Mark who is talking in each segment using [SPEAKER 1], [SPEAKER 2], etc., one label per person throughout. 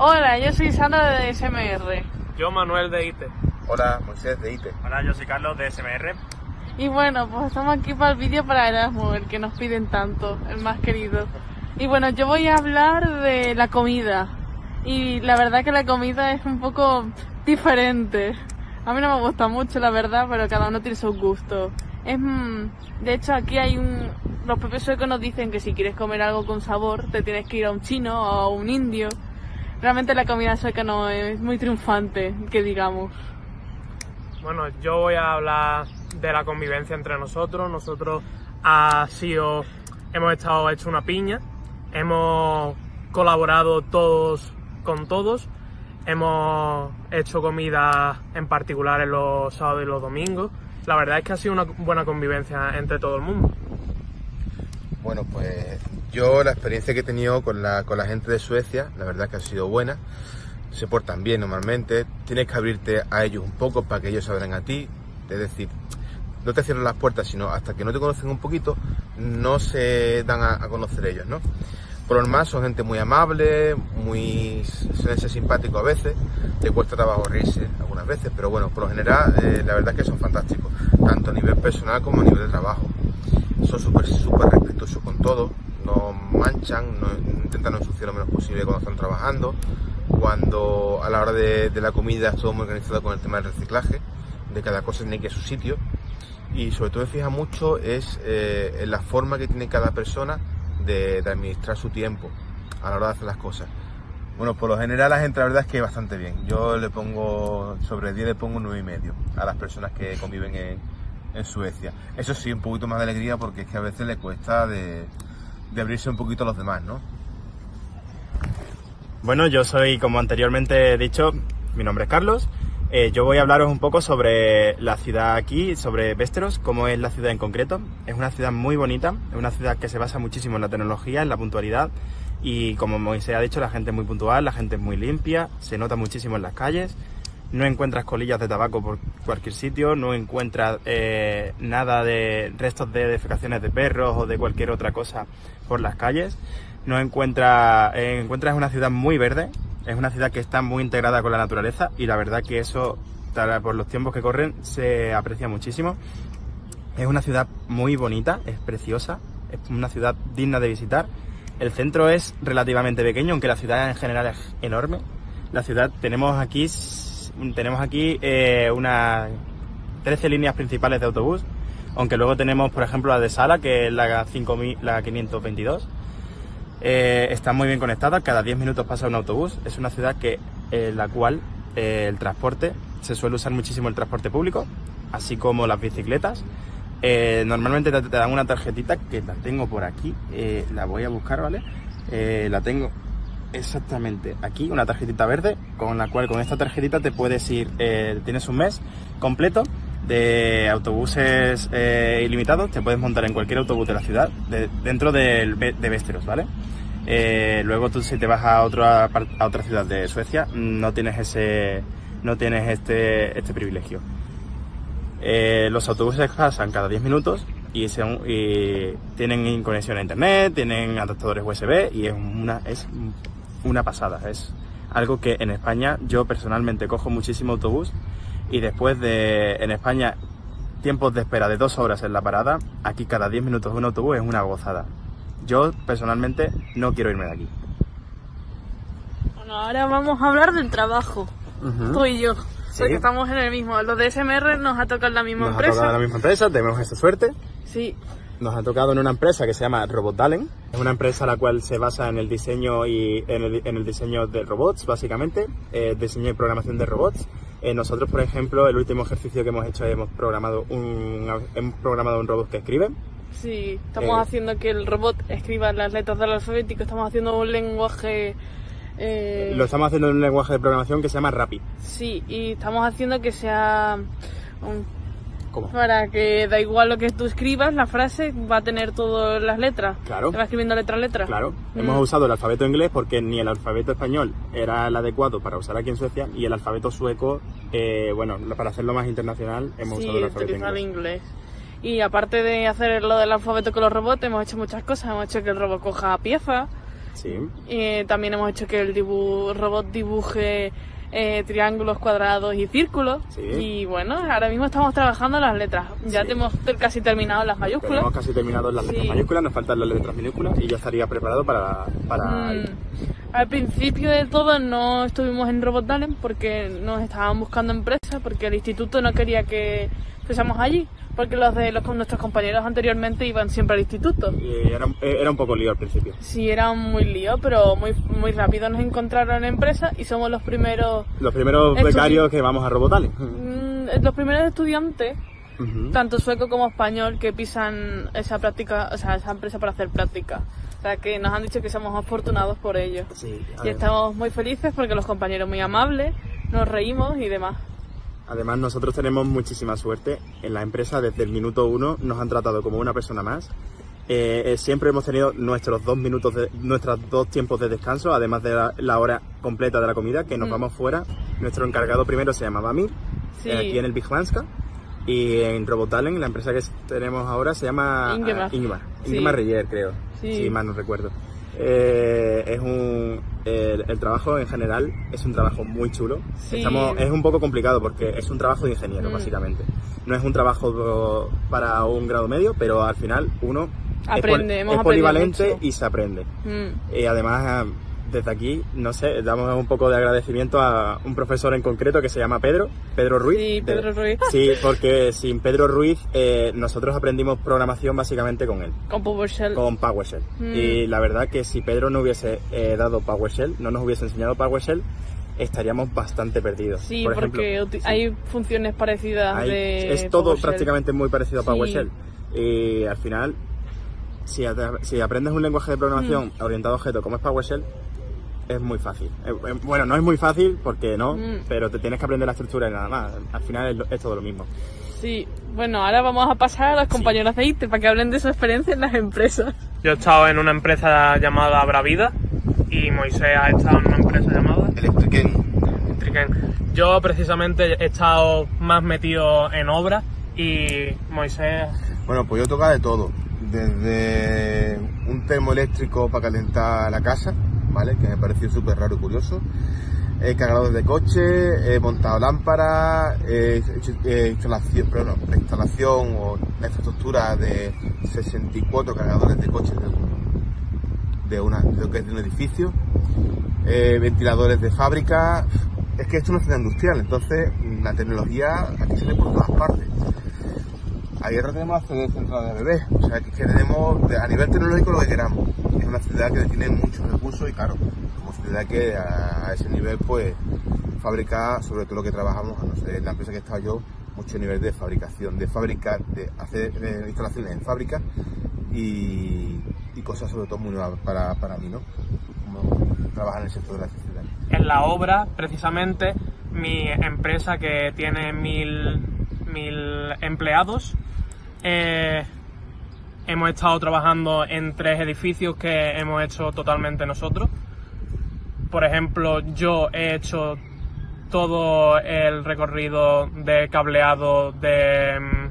[SPEAKER 1] Hola, yo soy Sandra de SMR.
[SPEAKER 2] Yo Manuel de ITE.
[SPEAKER 3] Hola, Moisés de ITE.
[SPEAKER 4] Hola, yo soy Carlos de SMR.
[SPEAKER 1] Y bueno, pues estamos aquí para el vídeo para Erasmus, el que nos piden tanto, el más querido. Y bueno, yo voy a hablar de la comida. Y la verdad que la comida es un poco diferente. A mí no me gusta mucho, la verdad, pero cada uno tiene su gusto. Es, mm, de hecho, aquí hay un... Los propios suecos nos dicen que si quieres comer algo con sabor, te tienes que ir a un chino o a un indio. Realmente la comida sueca no es muy triunfante, que digamos.
[SPEAKER 2] Bueno, yo voy a hablar de la convivencia entre nosotros. Nosotros ha sido, hemos estado hecho una piña, hemos colaborado todos con todos, hemos hecho comida en particular en los sábados y los domingos. La verdad es que ha sido una buena convivencia entre todo el mundo.
[SPEAKER 3] Bueno, pues yo la experiencia que he tenido con la, con la gente de Suecia, la verdad es que ha sido buena. Se portan bien normalmente, tienes que abrirte a ellos un poco para que ellos se abran a ti. Es decir, no te cierran las puertas, sino hasta que no te conocen un poquito, no se dan a, conocer ellos, ¿no? Por lo demás son gente muy amable, muy suelen ser a veces, te cuesta trabajo reírse algunas veces, pero bueno, por lo general eh, la verdad es que son fantásticos, tanto a nivel personal como a nivel de trabajo. Son súper súper respetuosos con todo, no manchan, no, intentan no ensuciar lo menos posible cuando están trabajando. Cuando a la hora de, de la comida es todo muy organizado con el tema del reciclaje, de cada cosa tiene que ir a su sitio. Y sobre todo me fija mucho es eh, en la forma que tiene cada persona de, de, administrar su tiempo a la hora de hacer las cosas. Bueno, por lo general la gente la verdad es que bastante bien. Yo le pongo, sobre 10 le pongo un 9,5 y medio a las personas que conviven en, en, Suecia. Eso sí, un poquito más de alegría porque es que a veces le cuesta de, de abrirse un poquito a los demás, ¿no?
[SPEAKER 4] Bueno, yo soy, como anteriormente he dicho, mi nombre es Carlos. Eh, yo voy a hablaros un poco sobre la ciudad aquí, sobre Vésteros, cómo es la ciudad en concreto. Es una ciudad muy bonita, es una ciudad que se basa muchísimo en la tecnología, en la puntualidad y como Moisés ha dicho, la gente es muy puntual, la gente es muy limpia, se nota muchísimo en las calles. No encuentras colillas de tabaco por cualquier sitio, no encuentras eh, nada de restos de defecaciones de perros o de cualquier otra cosa por las calles. No encuentras, eh, encuentras una ciudad muy verde, es una ciudad que está muy integrada con la naturaleza y la verdad que eso, por los tiempos que corren, se aprecia muchísimo. Es una ciudad muy bonita, es preciosa, es una ciudad digna de visitar. El centro es relativamente pequeño, aunque la ciudad en general es enorme. La ciudad tenemos aquí, tenemos aquí eh, unas 13 líneas principales de autobús, aunque luego tenemos, por ejemplo, la de Sala, que es la, 5000, la 522 eh, está muy bien conectada, cada 10 minutos pasa un autobús. Es una ciudad que, en la cual eh, el transporte, se suele usar muchísimo el transporte público, así como las bicicletas. Eh, normalmente te, dan una tarjetita que la tengo por aquí, eh, la voy a buscar, ¿vale? Eh, la tengo exactamente aquí, una tarjetita verde, con la cual con esta tarjetita te puedes ir, eh, tienes un mes completo de autobuses eh, ilimitados, te puedes montar en cualquier autobús de la ciudad, de, dentro de, de Vésteros, ¿vale? Eh, luego tú si te vas a otra, a otra ciudad de Suecia, no tienes ese, no tienes este, este privilegio. Los autobuses pasan cada 10 minutos y, se, y, tienen conexión a internet, tienen adaptadores USB y es una, es una pasada. Es algo que en España yo personalmente cojo muchísimo autobús y después de en España tiempos de espera de dos horas en la parada, aquí cada 10 minutos un autobús es una gozada. Yo personalmente no quiero irme de aquí.
[SPEAKER 1] Bueno, ahora vamos a hablar del trabajo. Uh -huh. Tú y yo. ¿Sí? Porque estamos en el mismo. Los de SMR nos ha tocado la misma
[SPEAKER 4] nos
[SPEAKER 1] empresa.
[SPEAKER 4] Nos ha tocado la misma empresa, tenemos esa suerte.
[SPEAKER 1] Sí.
[SPEAKER 4] Nos ha tocado en una empresa que se llama Robot Dalen. Es una empresa la cual se basa en el diseño y en el, en el diseño de robots, básicamente, eh, diseño y programación de robots. Eh, nosotros, por ejemplo, el último ejercicio que hemos hecho hemos programado un, hemos programado un robot que escribe.
[SPEAKER 1] Sí, estamos eh, haciendo que el robot escriba las letras del alfabético, estamos haciendo un lenguaje...
[SPEAKER 4] Eh... Lo estamos haciendo en un lenguaje de programación que se llama Rapid.
[SPEAKER 1] Sí, y estamos haciendo que sea un
[SPEAKER 4] ¿Cómo?
[SPEAKER 1] Para que da igual lo que tú escribas, la frase va a tener todas las letras.
[SPEAKER 4] Claro.
[SPEAKER 1] Te va escribiendo letra a letra.
[SPEAKER 4] Claro. Mm. Hemos usado el alfabeto inglés porque ni el alfabeto español era el adecuado para usar aquí en Suecia y el alfabeto sueco, eh, bueno, para hacerlo más internacional, hemos
[SPEAKER 1] sí,
[SPEAKER 4] usado el alfabeto
[SPEAKER 1] inglés.
[SPEAKER 4] inglés.
[SPEAKER 1] Y aparte de hacer lo del alfabeto con los robots, hemos hecho muchas cosas. Hemos hecho que el robot coja piezas,
[SPEAKER 4] Sí.
[SPEAKER 1] Eh, también hemos hecho que el dibu- robot dibuje eh, triángulos, cuadrados y círculos.
[SPEAKER 4] Sí.
[SPEAKER 1] Y bueno, ahora mismo estamos trabajando las letras. Ya
[SPEAKER 4] Sí.
[SPEAKER 1] tenemos casi terminado las mayúsculas.
[SPEAKER 4] Tenemos casi terminado las letras
[SPEAKER 1] Sí.
[SPEAKER 4] mayúsculas, nos faltan las letras minúsculas y ya estaría preparado para... para
[SPEAKER 1] Mm, Al principio de todo no estuvimos en Robot Talent porque nos estaban buscando empresas, porque el instituto no quería que fuésemos allí, porque los de los, nuestros compañeros anteriormente iban siempre al instituto.
[SPEAKER 4] y era, era un poco lío al principio.
[SPEAKER 1] Sí, era muy lío, pero muy, muy rápido nos encontraron en empresa y somos los primeros,
[SPEAKER 4] Los primeros becarios que vamos a Robotale.
[SPEAKER 1] mm, los primeros estudiantes, tanto sueco como español, que pisan esa práctica, o sea, esa empresa para hacer práctica. O sea, que nos han dicho que somos afortunados por ello.
[SPEAKER 4] Sí,
[SPEAKER 1] Y estamos muy felices porque los compañeros muy amables, nos reímos y demás.
[SPEAKER 4] Además, nosotros tenemos muchísima suerte. En la empresa, desde el minuto uno, nos han tratado como una persona más. Eh, eh, siempre hemos tenido nuestros dos minutos, de, nuestros dos tiempos de descanso, además de la, la hora completa de la comida, que nos
[SPEAKER 1] Mm.
[SPEAKER 4] vamos fuera. Nuestro encargado primero se llamaba
[SPEAKER 1] Sí.
[SPEAKER 4] eh, aquí en el Big Manska. Y en Robotalen, la empresa que tenemos ahora, se llama
[SPEAKER 1] Ingemar.
[SPEAKER 4] ah, Ingemar.
[SPEAKER 1] Sí.
[SPEAKER 4] Ingemar Reyer, creo.
[SPEAKER 1] Sí.
[SPEAKER 4] Si mal no recuerdo. Eh, es un, el, el trabajo en general es un trabajo muy chulo.
[SPEAKER 1] Sí.
[SPEAKER 4] Estamos, es un poco complicado porque es un trabajo de ingeniero,
[SPEAKER 1] Mm.
[SPEAKER 4] básicamente. No es un trabajo para un grado medio, pero al final uno es pol-
[SPEAKER 1] Aprende,
[SPEAKER 4] es, polivalente
[SPEAKER 1] mucho.
[SPEAKER 4] y se aprende.
[SPEAKER 1] Mm.
[SPEAKER 4] Y además, desde aquí, no sé, damos un poco de agradecimiento a un profesor en concreto que se llama Pedro, Pedro Ruiz.
[SPEAKER 1] Sí, Pedro Ruiz.
[SPEAKER 4] Sí, porque sin Pedro Ruiz eh, nosotros aprendimos programación básicamente con él
[SPEAKER 1] Con PowerShell.
[SPEAKER 4] con PowerShell.
[SPEAKER 1] Mm.
[SPEAKER 4] Y la verdad que si Pedro no hubiese eh, dado PowerShell, no nos hubiese enseñado PowerShell, estaríamos bastante perdidos.
[SPEAKER 1] Sí,
[SPEAKER 4] Por
[SPEAKER 1] porque
[SPEAKER 4] ejemplo, sí,
[SPEAKER 1] hay funciones parecidas
[SPEAKER 4] hay-
[SPEAKER 1] de
[SPEAKER 4] es todo
[SPEAKER 1] PowerShell.
[SPEAKER 4] prácticamente muy parecido a
[SPEAKER 1] Sí.
[SPEAKER 4] PowerShell. Y al final, si aprendes un lenguaje de programación
[SPEAKER 1] Mm.
[SPEAKER 4] orientado a objetos como es PowerShell, es muy fácil. Eh, eh, Bueno, no es muy fácil porque no,
[SPEAKER 1] Mm.
[SPEAKER 4] pero te tienes que aprender la estructura y nada más. Al final es, lo- es todo lo mismo.
[SPEAKER 1] Sí, bueno, ahora vamos a pasar a los compañeros de IT para que hablen de su experiencia en las empresas.
[SPEAKER 2] Yo he estado en una empresa llamada Bravida y Moisés ha estado en una empresa llamada
[SPEAKER 3] Electriquen.
[SPEAKER 2] Triquen. Yo precisamente he estado más metido en obra y Moisés
[SPEAKER 3] Bueno, pues yo toca de todo. Desde un termoeléctrico para calentar la casa, Que me pareció súper raro y curioso. Cargadores de coche, he montado lámparas, instalación, pero no, la instalación o la infraestructura de 64 cargadores de coche de, un- de, una, lo que es de un edificio, eh, ventiladores de fábrica. Es que esto es una ciudad industrial, entonces la tecnología aquí se ve por todas partes. Ahí atrás tenemos la central de bebés, o sea que, tenemos a nivel tecnológico lo que queramos. Una ciudad que tiene muchos recursos y claro, como ciudad que a, ese nivel pues fabrica, sobre todo lo que trabajamos, no sé, en la empresa que he estado yo, mucho nivel de fabricación, de fabricar, de hacer instalaciones en fábrica y, cosas sobre todo muy nuevas para, para mí, ¿no? Como trabajar en el sector de la electricidad.
[SPEAKER 2] en la obra, precisamente, mi empresa que tiene mil, mil empleados, eh, hemos estado trabajando en tres edificios que hemos hecho totalmente nosotros. Por ejemplo, yo he hecho todo el recorrido de cableado mm,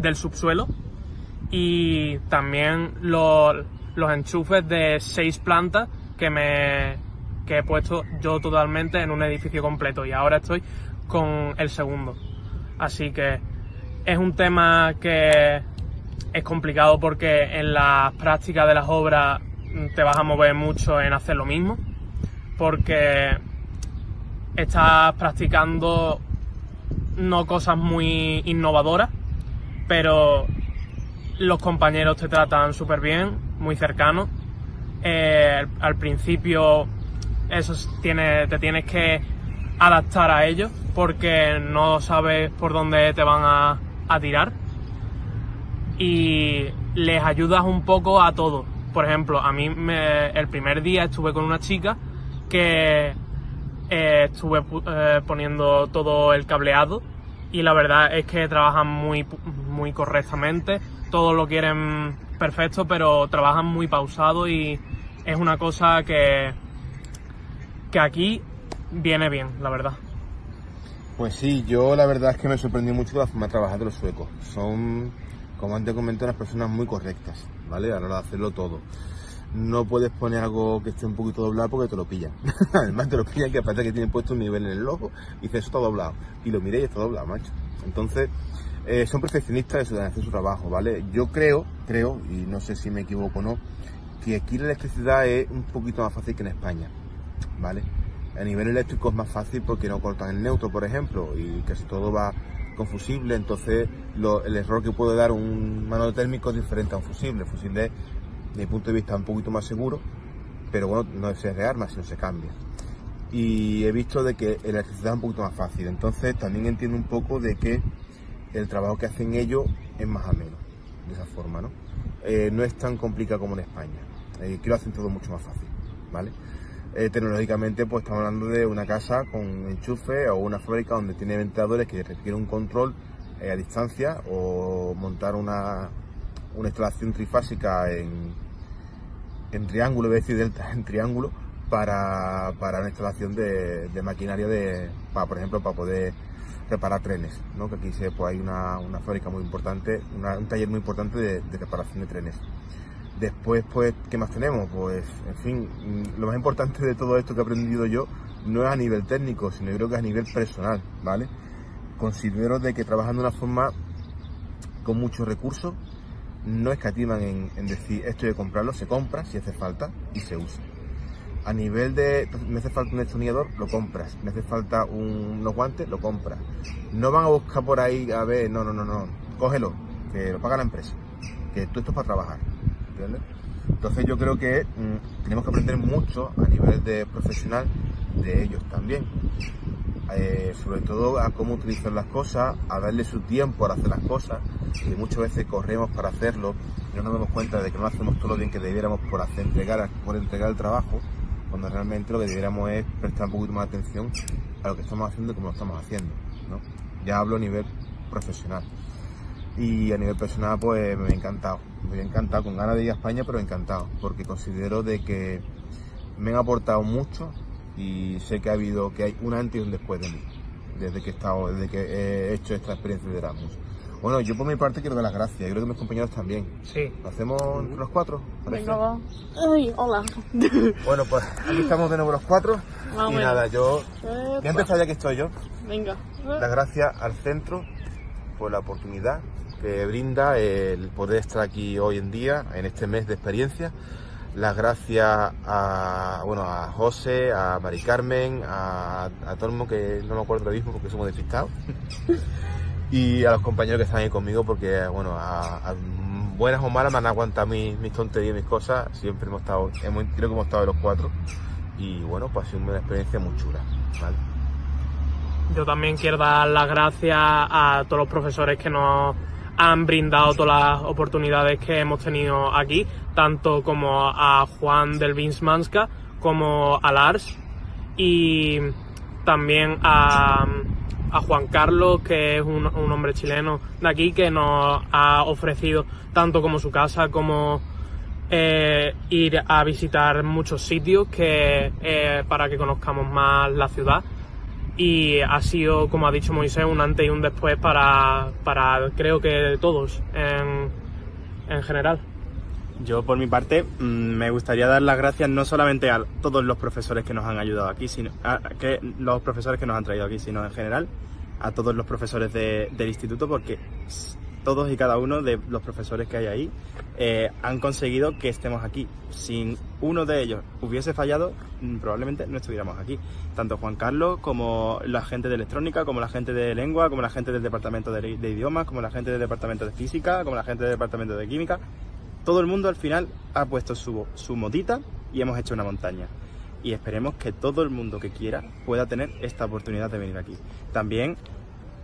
[SPEAKER 2] del subsuelo y también los, los enchufes de seis plantas que me que he puesto yo totalmente en un edificio completo y ahora estoy con el segundo. Así que es un tema que es complicado porque en las prácticas de las obras te vas a mover mucho en hacer lo mismo porque estás practicando no cosas muy innovadoras, pero los compañeros te tratan súper bien, muy cercanos. Eh, al principio eso es- tiene, te tienes que adaptar a ellos porque no sabes por dónde te van a tirar y les ayudas un poco a todo. Por ejemplo, a mí el primer día estuve con una chica que eh, estuve eh, poniendo todo el cableado y la verdad es que trabajan muy, muy correctamente, todo lo quieren perfecto, pero trabajan muy pausado y es una cosa que, que aquí viene bien, la verdad.
[SPEAKER 3] Pues sí, yo la verdad es que me sorprendió mucho la forma de trabajar de los suecos. Son, como antes comenté, unas personas muy correctas, ¿vale? A la hora de hacerlo todo. no puedes poner algo que esté un poquito doblado porque te lo pillan. Además te lo pillan que parece que tienen puesto un nivel en el ojo y dice eso está doblado. Y lo miré y está doblado, macho. Entonces, eh, son perfeccionistas de hacer su trabajo, ¿vale? Yo creo, creo, y no sé si me equivoco o no, que aquí la electricidad es un poquito más fácil que en España, ¿vale? A nivel eléctrico es más fácil porque no cortan el neutro, por ejemplo, y casi todo va con fusible, entonces el error que puede dar un mano térmico es diferente a un fusible. El fusible, desde mi punto de vista, un poquito más seguro, pero bueno, no es de arma, sino se cambia. Y he visto de que la electricidad es un poquito más fácil, entonces también entiendo un poco de que el trabajo que hacen ellos es más ameno, de esa forma, ¿no? Eh, no es tan complicado como en España. Eh, lo hacen todo mucho más fácil, ¿vale? Eh, tecnológicamente, pues estamos hablando de una casa con enchufe o una fábrica donde tiene ventiladores que requiere un control eh, a distancia o montar una, una instalación trifásica en, en triángulo, voy a decir delta, en triángulo, para, para una instalación de, maquinaria de, para, por ejemplo, para poder reparar trenes, ¿no? que aquí se, pues, hay una, una fábrica muy importante, un taller muy importante de, reparación de trenes. Después, pues, ¿qué más tenemos? Pues, en fin, lo más importante de todo esto que he aprendido yo no es a nivel técnico, sino yo creo que es a nivel personal, ¿vale? Considero de que trabajando de una forma con muchos recursos, no escatiman en, decir esto de comprarlo, se compra si hace falta y se usa a nivel de me hace falta un destornillador, lo compras. Me hace falta un, unos guantes, lo compras. No van a buscar por ahí a ver, no, no, no, no, cógelo, que lo paga la empresa. Que todo esto es para trabajar. Entonces yo creo que mmm, tenemos que aprender mucho a nivel de profesional de ellos también. Eh, sobre todo a cómo utilizar las cosas, a darle su tiempo para hacer las cosas, que muchas veces corremos para hacerlo y no nos damos cuenta de que no hacemos todo lo bien que debiéramos por hacer entregar, por entregar el trabajo cuando realmente lo que deberíamos es prestar un poquito más atención a lo que estamos haciendo y cómo lo estamos haciendo. Ya hablo a nivel profesional. Y a nivel personal, pues me ha encantado. Me ha encantado, con ganas de ir a España, pero encantado, porque considero de que me han aportado mucho y sé que ha habido, que hay un antes y un después de mí, desde que he estado, desde que he hecho esta experiencia de Erasmus. Bueno, yo por mi parte quiero dar las gracias. Yo creo que mis compañeros también.
[SPEAKER 2] Sí.
[SPEAKER 3] ¿Lo hacemos entre los cuatro? ¿Parece?
[SPEAKER 1] Venga, va. Ay, hola.
[SPEAKER 3] Bueno, pues aquí estamos de nuevo los cuatro.
[SPEAKER 1] Ah,
[SPEAKER 3] y
[SPEAKER 1] bueno.
[SPEAKER 3] nada, yo voy a empezar ya que estoy yo.
[SPEAKER 1] Venga.
[SPEAKER 3] Las gracias al centro por la oportunidad que brinda el poder estar aquí hoy en día, en este mes de experiencia. Las gracias a, bueno, a José, a Mari Carmen, a, a todo el mundo que no me acuerdo ahora mismo porque somos despistados. y a los compañeros que están ahí conmigo porque, bueno, a, a buenas o malas me han aguantado mis, mis tonterías y mis cosas. Siempre hemos estado, hemos, creo que hemos estado los cuatro. Y bueno, pues ha sido una experiencia muy chula. ¿vale?
[SPEAKER 2] Yo también quiero dar las gracias a todos los profesores que nos han brindado todas las oportunidades que hemos tenido aquí, tanto como a Juan del Vinsmanska como a Lars y también a, Juan Carlos, que es un, un, hombre chileno de aquí que nos ha ofrecido tanto como su casa como eh, ir a visitar muchos sitios que, eh, para que conozcamos más la ciudad y ha sido, como ha dicho Moisés, un antes y un después para, para creo que todos en, en general.
[SPEAKER 4] Yo, por mi parte, me gustaría dar las gracias no solamente a todos los profesores que nos han ayudado aquí, sino a que los profesores que nos han traído aquí, sino en general a todos los profesores de, del instituto, porque todos y cada uno de los profesores que hay ahí eh, han conseguido que estemos aquí. Sin uno de ellos hubiese fallado, probablemente no estuviéramos aquí. Tanto Juan Carlos como la gente de electrónica, como la gente de lengua, como la gente del departamento de, de idiomas, como la gente del departamento de física, como la gente del departamento de química. Todo el mundo al final ha puesto su, su motita y hemos hecho una montaña y esperemos que todo el mundo que quiera pueda tener esta oportunidad de venir aquí. También,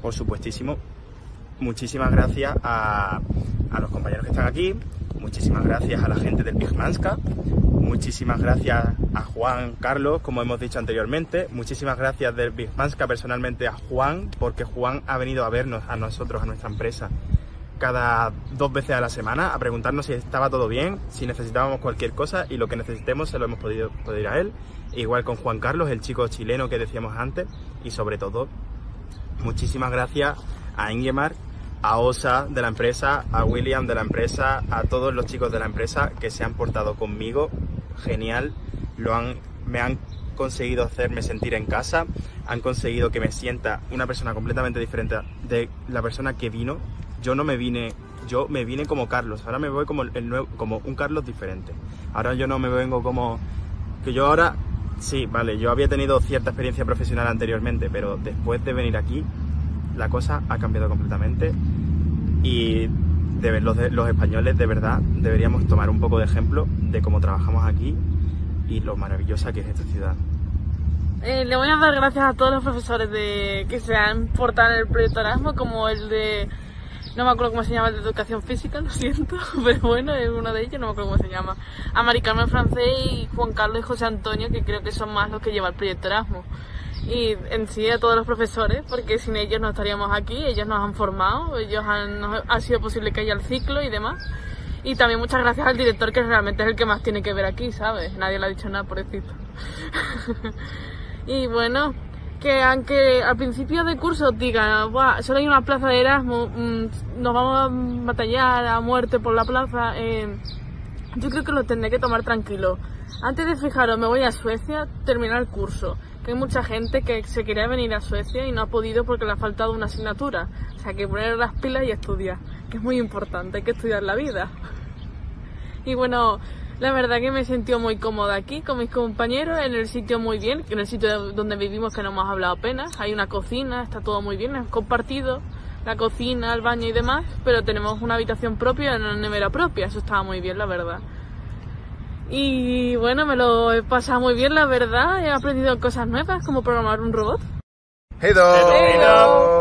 [SPEAKER 4] por supuestísimo, muchísimas gracias a, los compañeros que están aquí, muchísimas gracias a la gente del Big Manska, muchísimas gracias a Juan Carlos, como hemos dicho anteriormente, muchísimas gracias del Big Manska personalmente a Juan, porque Juan ha venido a vernos a nosotros, a nuestra empresa, cada dos veces a la semana a preguntarnos si estaba todo bien, si necesitábamos cualquier cosa y lo que necesitemos se lo hemos podido pedir a él. Igual con Juan Carlos, el chico chileno que decíamos antes y sobre todo muchísimas gracias a Ingemar a Osa de la empresa, a William de la empresa, a todos los chicos de la empresa que se han portado conmigo genial, lo han, me han conseguido hacerme sentir en casa, han conseguido que me sienta una persona completamente diferente de la persona que vino. Yo no me vine, yo me vine como Carlos, ahora me voy como, el nuevo, como un Carlos diferente. Ahora yo no me vengo como que yo ahora, sí, vale, yo había tenido cierta experiencia profesional anteriormente, pero después de venir aquí, la cosa ha cambiado completamente y de, los, los españoles de verdad deberíamos tomar un poco de ejemplo de cómo trabajamos aquí y lo maravillosa que es esta ciudad.
[SPEAKER 1] Eh, le voy a dar gracias a todos los profesores de que se han portado en el proyecto Erasmus, como el de, no me acuerdo cómo se llama, el de educación física, lo siento, pero bueno, es uno de ellos, no me acuerdo cómo se llama. A Mari Carmen Francés y Juan Carlos y José Antonio, que creo que son más los que lleva el proyecto Erasmus. Y en sí a todos los profesores, porque sin ellos no estaríamos aquí, ellos nos han formado, ellos han, ha sido posible que haya el ciclo y demás. Y también muchas gracias al director, que realmente es el que más tiene que ver aquí, ¿sabes? Nadie le ha dicho nada, pobrecito. y bueno, que aunque al principio del curso digan, solo hay una plaza de Erasmus, mm, nos vamos a batallar a muerte por la plaza, eh, yo creo que lo tendré que tomar tranquilo. Antes de fijaros, me voy a Suecia, terminar el curso. Que hay mucha gente que se quería venir a Suecia y no ha podido porque le ha faltado una asignatura. O sea, que poner las pilas y estudiar, que es muy importante, hay que estudiar la vida. Y bueno, la verdad que me sentido muy cómoda aquí con mis compañeros, en el sitio muy bien, en el sitio donde vivimos que no hemos hablado apenas. Hay una cocina, está todo muy bien, es compartido, la cocina, el baño y demás, pero tenemos una habitación propia y una nevera propia, eso estaba muy bien, la verdad. Y bueno, me lo he pasado muy bien, la verdad, he aprendido cosas nuevas como programar un robot.
[SPEAKER 3] Hello.
[SPEAKER 1] Hello.